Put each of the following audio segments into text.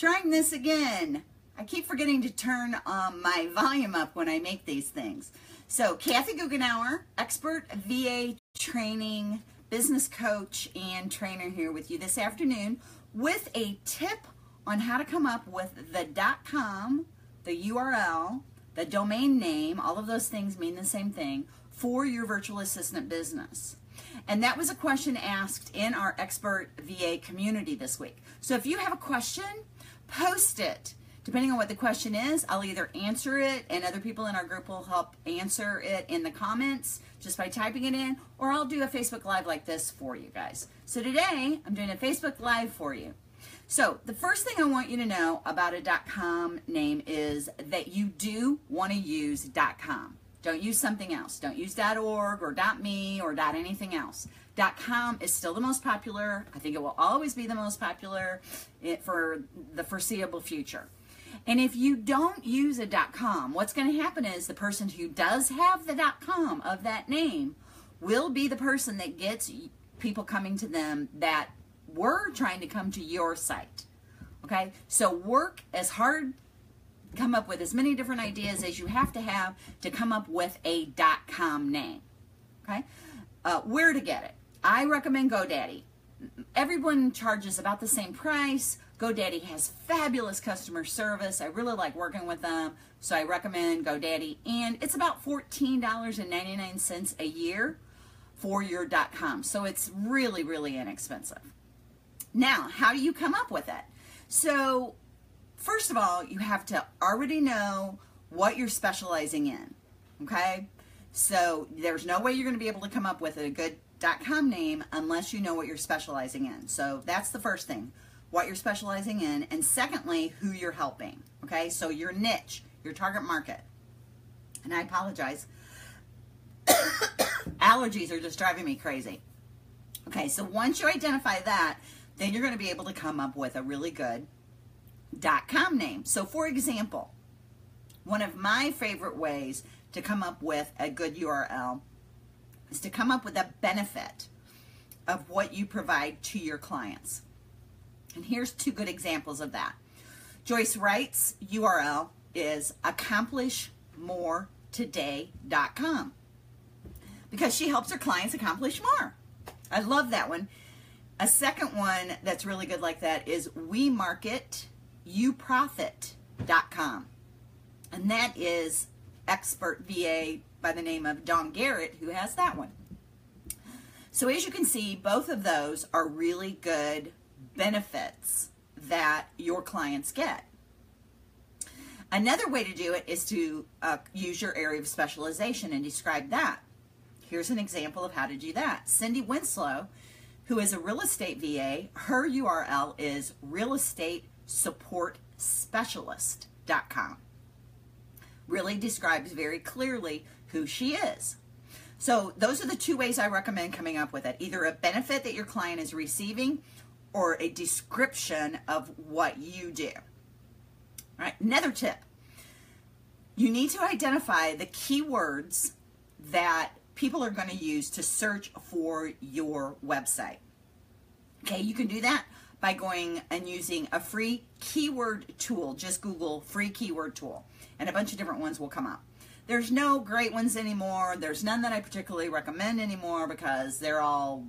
Trying this again. I keep forgetting to turn um, my volume up when I make these things. So Kathy Goughenour, expert VA training, business coach, and trainer here with you this afternoon with a tip on how to come up with the .com, the URL, the domain name, all of those things mean the same thing, for your virtual assistant business. And that was a question asked in our expert VA community this week. So if you have a question, post it depending on what the question is, I'll either answer it and other people in our group will help answer it in the comments just by typing it in, or I'll do a Facebook Live like this for you guys. So today, I'm doing a Facebook Live for you. So the first thing I want you to know about a .com name is that you do want to use .com. Don't use something else. Don't use .org or .me or .anything else. .com is still the most popular. I think it will always be the most popular eh, for the foreseeable future. And if you don't use a .com, what's going to happen is the person who does have the .com of that name will be the person that gets people coming to them that were trying to come to your site. Okay? So work as hard come up with as many different ideas as you have to have to come up with a dot .com name. Okay? Uh, where to get it? I recommend GoDaddy. Everyone charges about the same price. GoDaddy has fabulous customer service. I really like working with them, so I recommend GoDaddy. And it's about $14.99 a year for your dot .com. So it's really, really inexpensive. Now, how do you come up with it? So, first of all, you have to already know what you're specializing in, okay? So, there's no way you're going to be able to come up with a good .com name unless you know what you're specializing in. So, that's the first thing what you're specializing in, and secondly, who you're helping. Okay, so your niche, your target market. And I apologize. Allergies are just driving me crazy. Okay, so once you identify that, then you're going to be able to come up with a really good .com name. So for example, one of my favorite ways to come up with a good URL is to come up with a benefit of what you provide to your clients. And here's two good examples of that. Joyce Wright's URL is accomplishmoretoday.com because she helps her clients accomplish more. I love that one. A second one that's really good like that is wemarketyouprofit.com. And that is expert VA by the name of Don Garrett who has that one. So as you can see, both of those are really good benefits that your clients get. Another way to do it is to uh, use your area of specialization and describe that. Here's an example of how to do that. Cindy Winslow, who is a real estate VA, her URL is realestatesupportspecialist.com. Really describes very clearly who she is. So those are the two ways I recommend coming up with it. Either a benefit that your client is receiving or a description of what you do. All right, another tip. You need to identify the keywords that people are going to use to search for your website. Okay, you can do that by going and using a free keyword tool. Just Google free keyword tool, and a bunch of different ones will come up. There's no great ones anymore. There's none that I particularly recommend anymore because they're all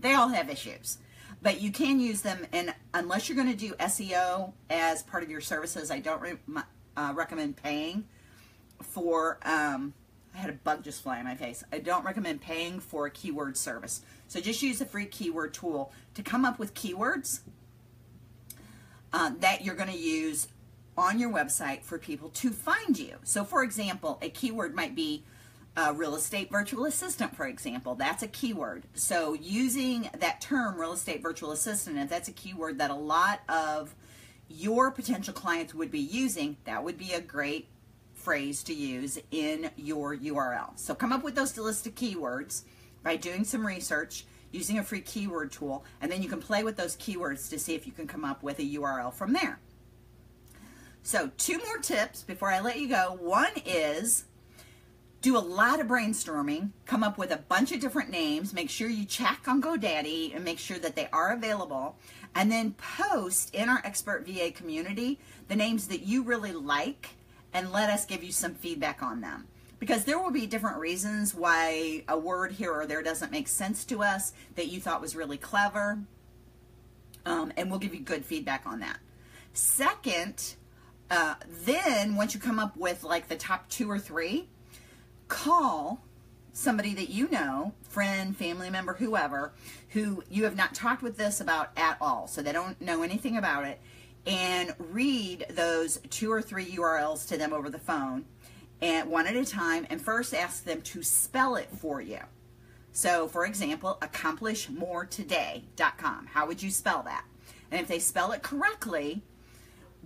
they all have issues. But you can use them, and unless you're going to do SEO as part of your services, I don't re uh, recommend paying for. Um, I had a bug just fly in my face. I don't recommend paying for a keyword service. So just use a free keyword tool to come up with keywords uh, that you're going to use on your website for people to find you. So, for example, a keyword might be a real estate virtual assistant, for example, that's a keyword. So using that term, real estate virtual assistant, if that's a keyword that a lot of your potential clients would be using, that would be a great phrase to use in your URL. So come up with those list of keywords by doing some research, using a free keyword tool, and then you can play with those keywords to see if you can come up with a URL from there. So two more tips before I let you go. One is do a lot of brainstorming, come up with a bunch of different names, make sure you check on GoDaddy and make sure that they are available, and then post in our expert VA community the names that you really like and let us give you some feedback on them. Because there will be different reasons why a word here or there doesn't make sense to us that you thought was really clever, um, and we'll give you good feedback on that. Second, uh, then once you come up with like the top two or three, call somebody that you know, friend, family member, whoever, who you have not talked with this about at all, so they don't know anything about it, and read those two or three URLs to them over the phone, and one at a time, and first ask them to spell it for you. So, for example, accomplishmoretoday.com. How would you spell that? And if they spell it correctly,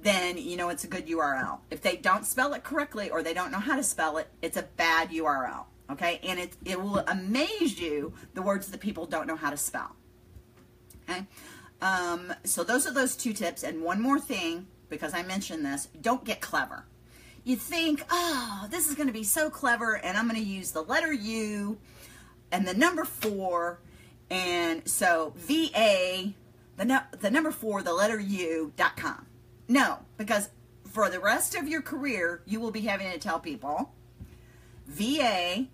then you know it's a good URL. If they don't spell it correctly or they don't know how to spell it, it's a bad URL. Okay, and it it will amaze you the words that people don't know how to spell. Okay, um, so those are those two tips. And one more thing, because I mentioned this, don't get clever. You think, oh, this is going to be so clever, and I'm going to use the letter U and the number four, and so VA, the no, the number four, the letter U dot com no, because for the rest of your career, you will be having to tell people VA,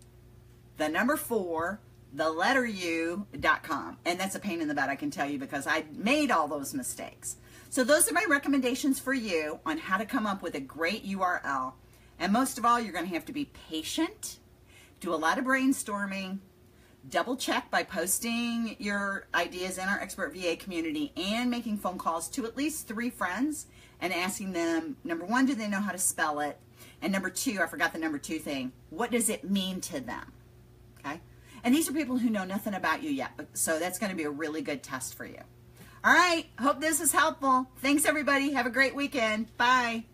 the number four, the letter U.com. And that's a pain in the butt, I can tell you, because I made all those mistakes. So, those are my recommendations for you on how to come up with a great URL. And most of all, you're going to have to be patient, do a lot of brainstorming, double check by posting your ideas in our expert VA community and making phone calls to at least three friends and asking them number one, do they know how to spell it? And number two, I forgot the number two thing, what does it mean to them? And these are people who know nothing about you yet, so that's going to be a really good test for you. All right. Hope this is helpful. Thanks, everybody. Have a great weekend. Bye.